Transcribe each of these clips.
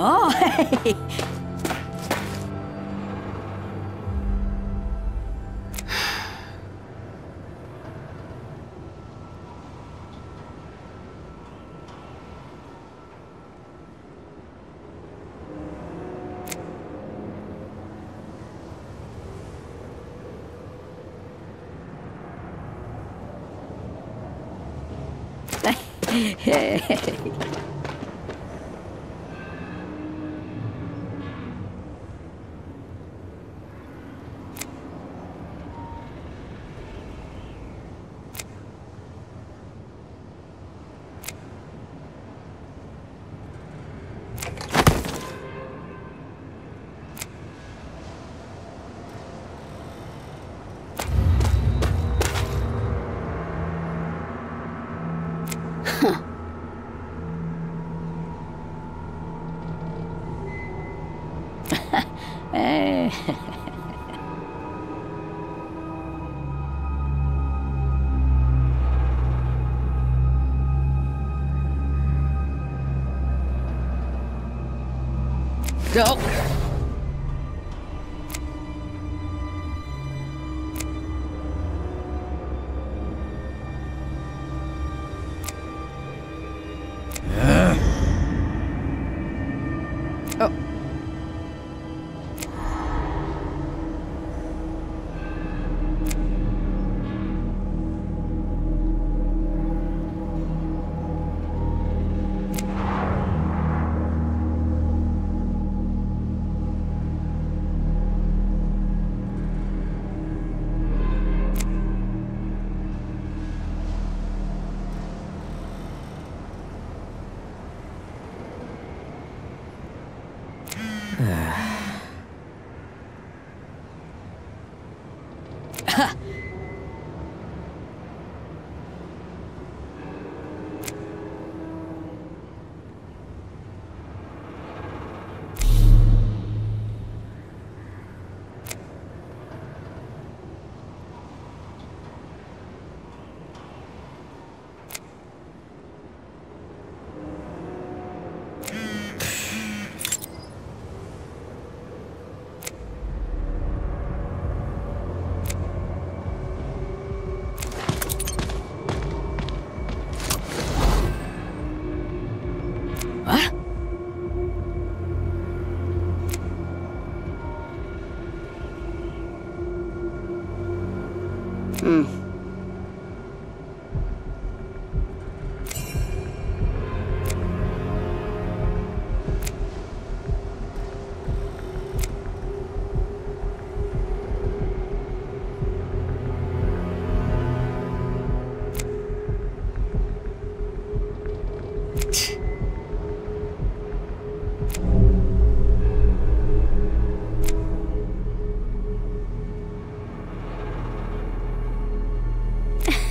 Oh, hey. Eh.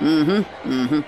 mm-hmm. Mm-hmm.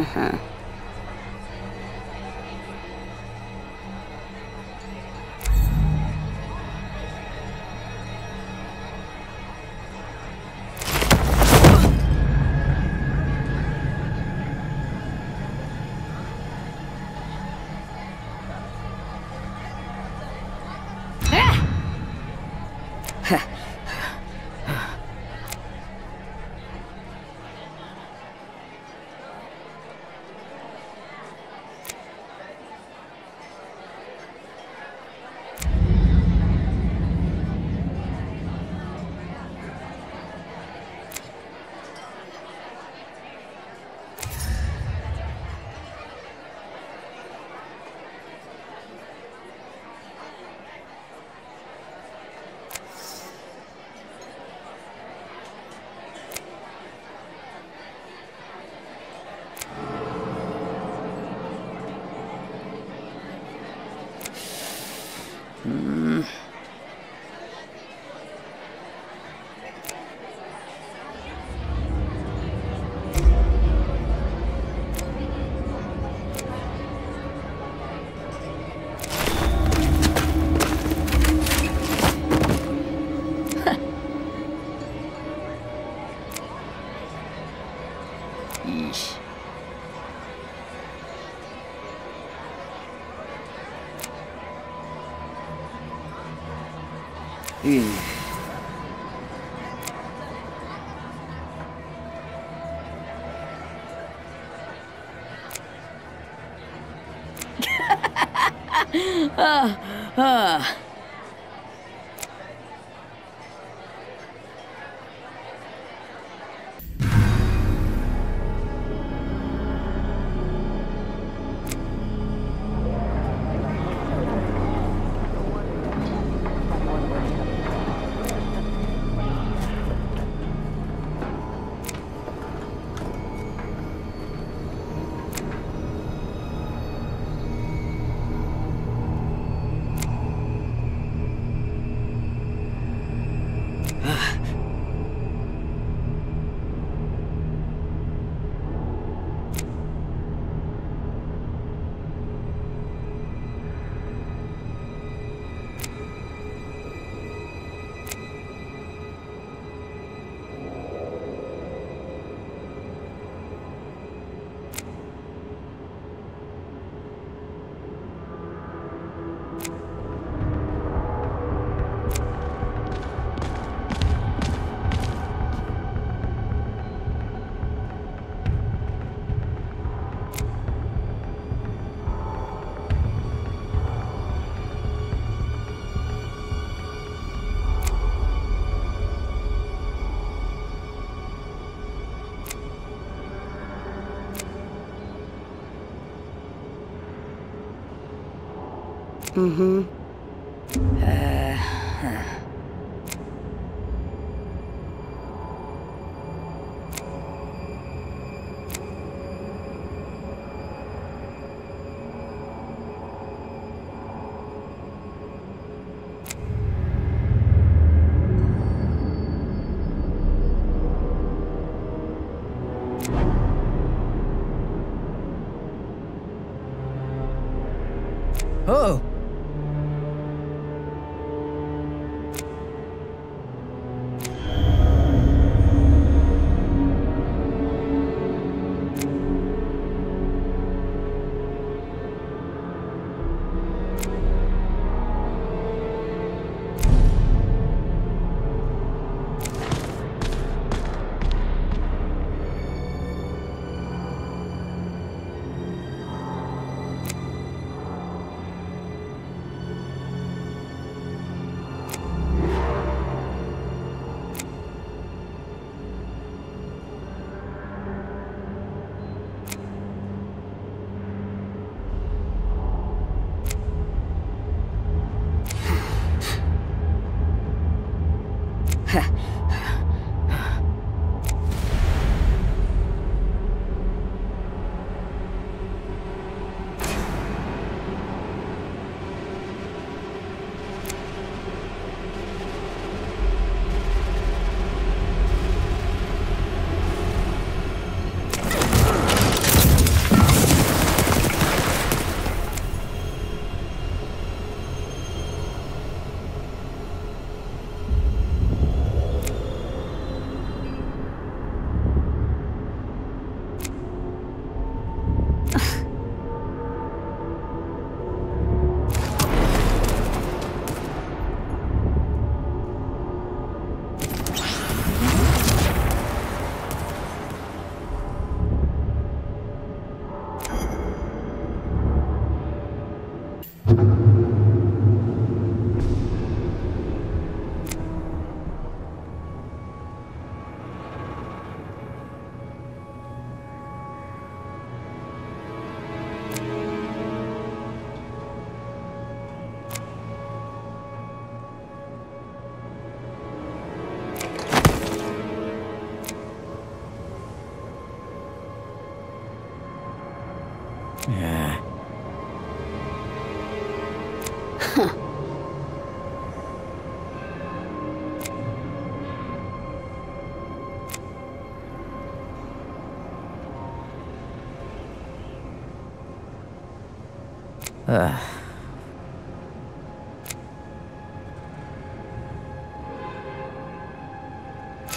Uh-huh. 嗯。哈，哈哈哈哈哈！啊啊！Mm-hmm.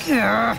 Ugh.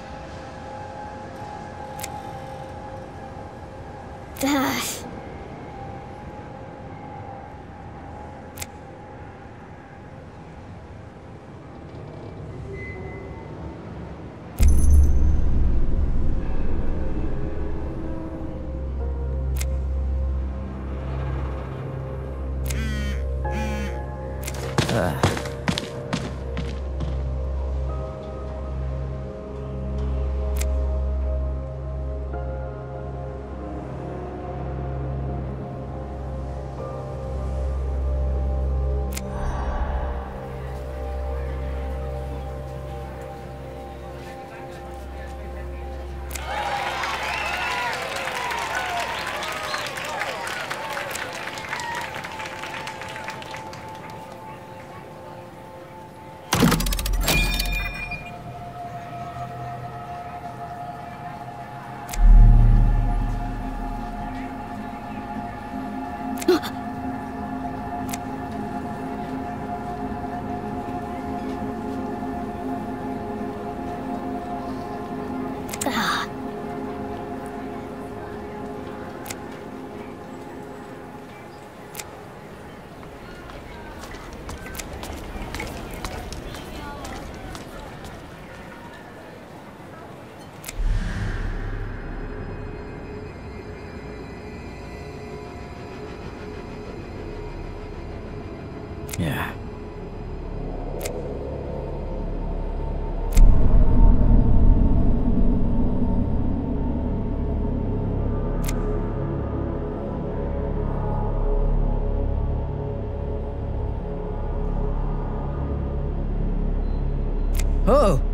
Oh!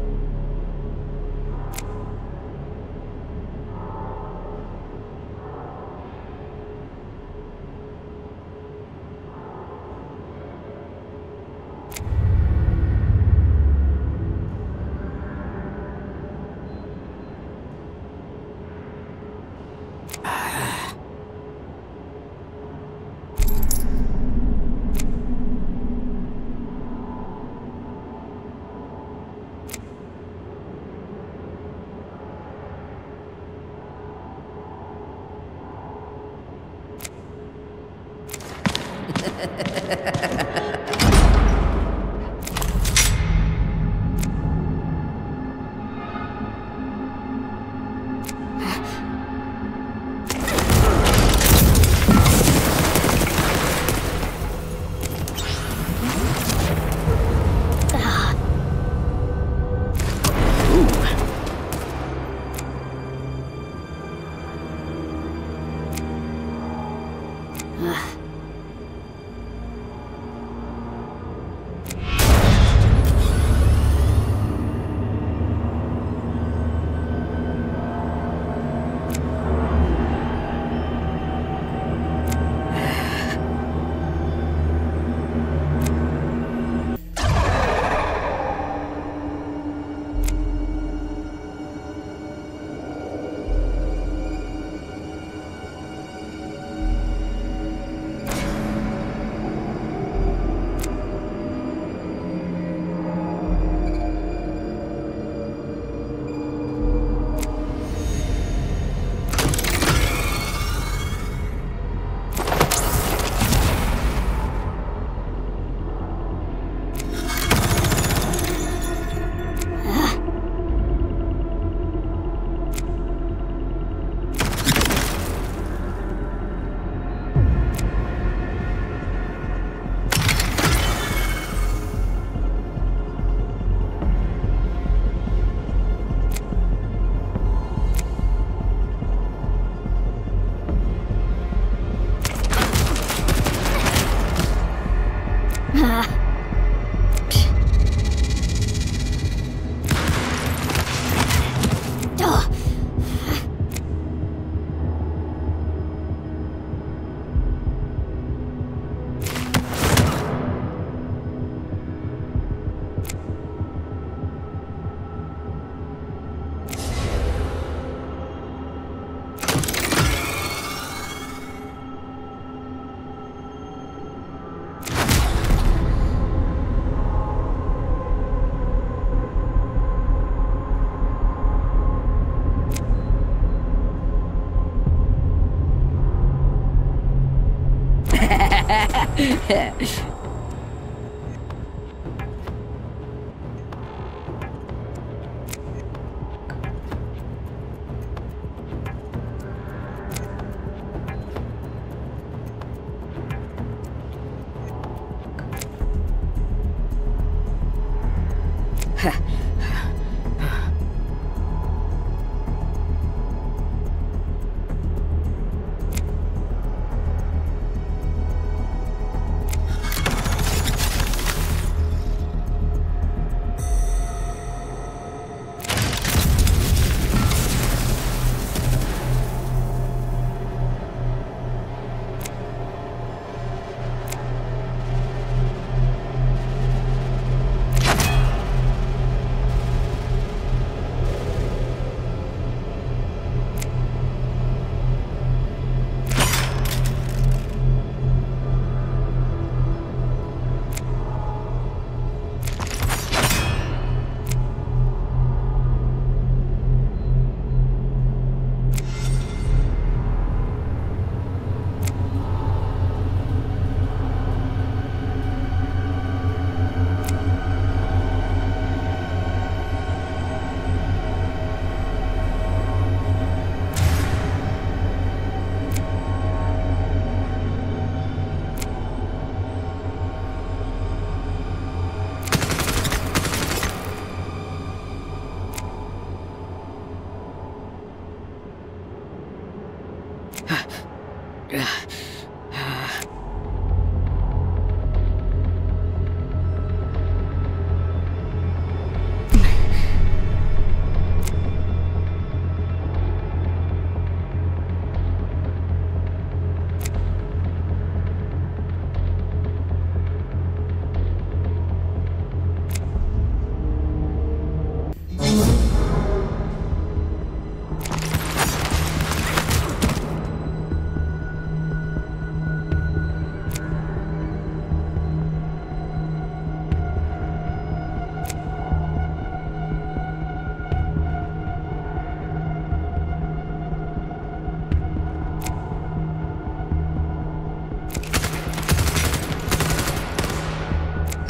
yeah.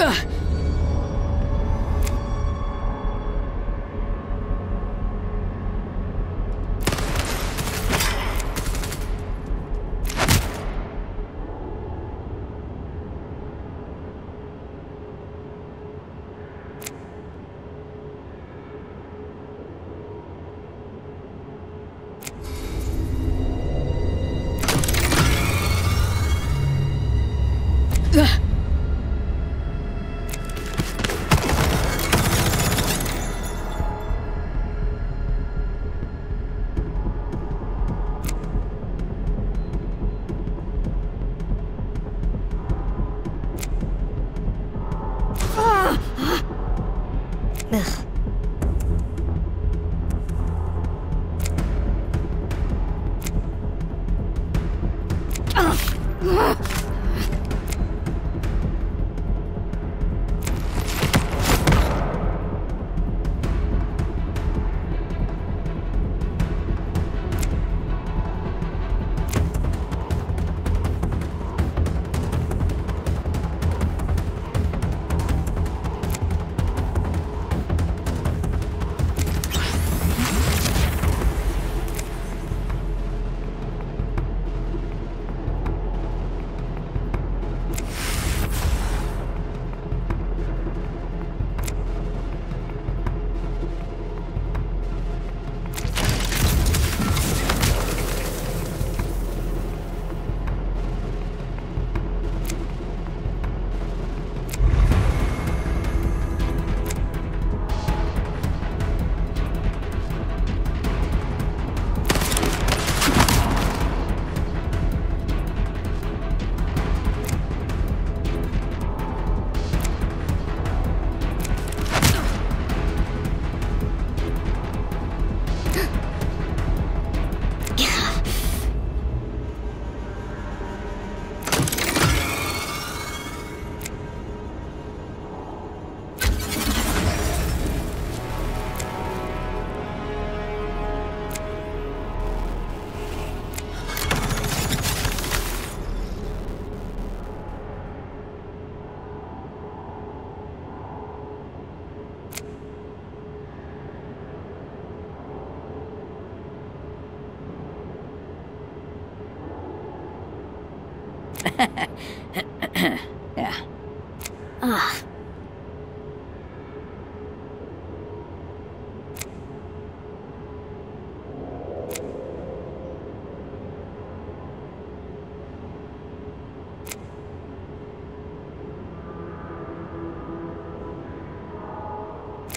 Ugh. 啊！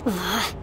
啊。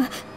あ。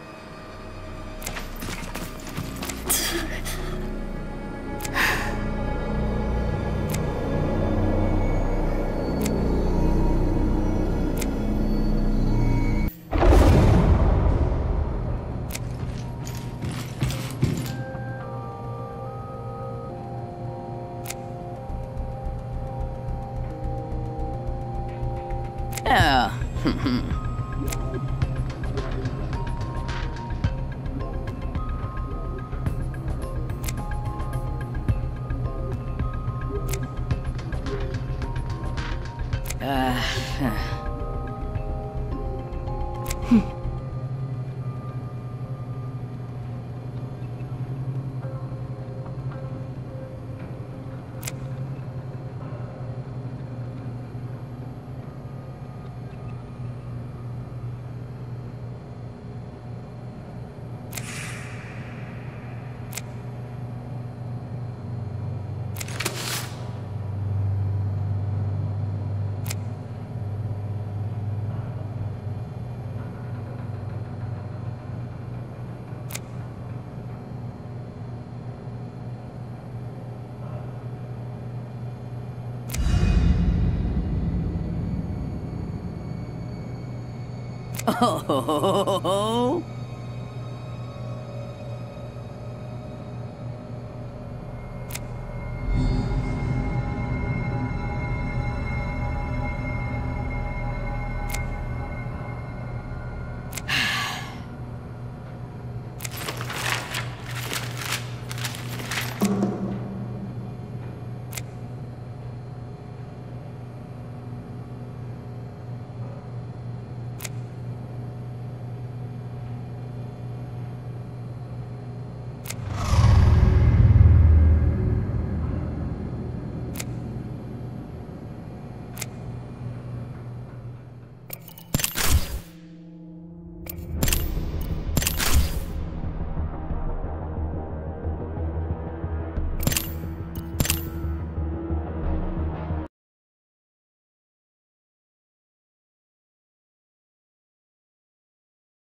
Uh. Oh,